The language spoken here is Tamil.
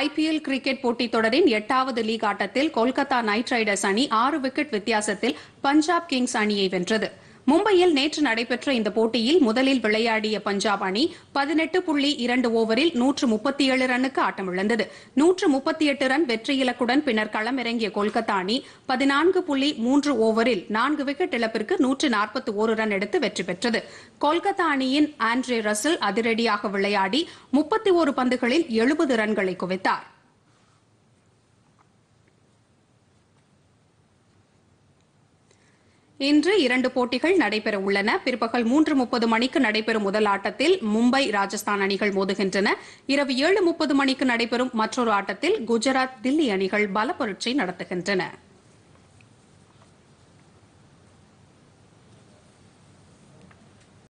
ஐபிஎல் கிரிக்கெட் போட்டித் தொடரின் எட்டாவது லீக் ஆட்டத்தில் கொல்கத்தா நைட் ரைடர்ஸ் அணி ஆறு விக்கெட் வித்தியாசத்தில் பஞ்சாப் கிங்ஸ் அணியை வென்றது. மும்பையில் நேற்று நடைபெற்ற இந்த போட்டியில் முதலில் விளையாடிய பஞ்சாப் அணி பதினெட்டு புள்ளி இரண்டு ஓவரில் நூற்று முப்பத்தி ஏழு ரன்னுக்கு ஆட்டமிழந்தது. நூற்று முப்பத்தி எட்டு ரன் வெற்றி இலக்குடன் பின்னர் களமிறங்கிய கொல்கத்தா அணி பதினான்கு புள்ளி மூன்று ஓவரில் நான்கு விக்கெட் இழப்பிற்கு நூற்று நாற்பத்தி ஒரு ரன் எடுத்து வெற்றி பெற்றது. கொல்கத்தா அணியின் ஆண்ட்ரே ரசல் அதிரடியாக விளையாடி முப்பத்தி ஒரு பந்துகளில் எழுபது ரன்களை குவித்தார். இன்று இரண்டு போட்டிகள் நடைபெற உள்ளன. பிற்பகல் மூன்று முப்பது மணிக்கு நடைபெறும் முதல் ஆட்டத்தில் மும்பை ராஜஸ்தான் அணிகள் மோதுகின்றன. இரவு ஏழு முப்பது மணிக்கு நடைபெறும் மற்றொரு ஆட்டத்தில் குஜராத் தில்லி அணிகள் பலப்பரட்சி நடத்துகின்றன.